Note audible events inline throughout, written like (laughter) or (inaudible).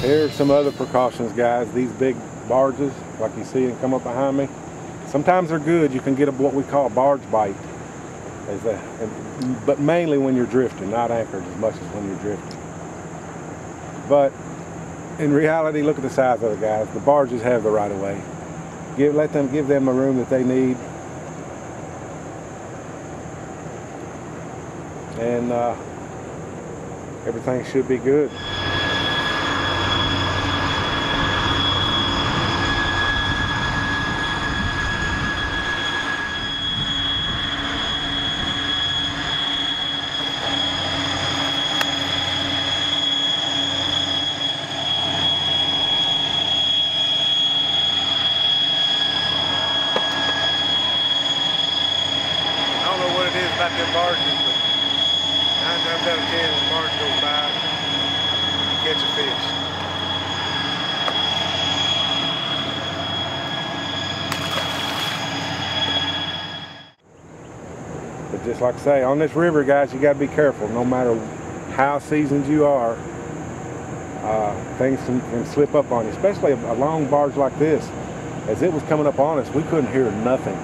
Here's some other precautions, guys. These big barges, like you see them come up behind me, sometimes they're good. You can get a, what we call a barge bite, but mainly when you're drifting, not anchored as much as when you're drifting. But in reality, look at the size of the guys. The barges have the right of way. Give, let them give them a room that they need. And uh, everything should be good. About them barges, but nine times out of ten, the barge goes by, you catch a fish. But just like I say, on this river, guys, you got to be careful. No matter how seasoned you are, uh, things can, can slip up on you, especially a, a long barge like this. As it was coming up on us, we couldn't hear nothing.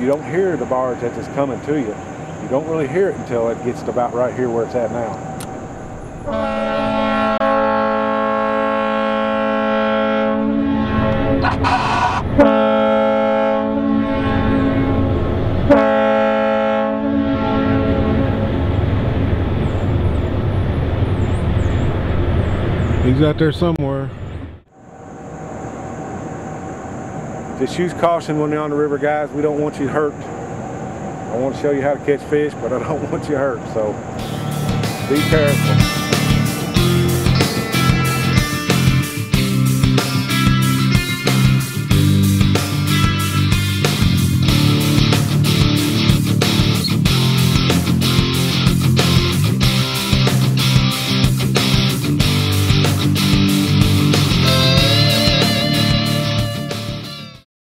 You, don't hear the barge it's coming to you. You don't really hear it until it gets to about right here where it's at now. He's out there somewhere. Just use caution when you're on the river, guys. We don't want you hurt. I want to show you how to catch fish, but I don't (laughs) want you hurt. So be careful.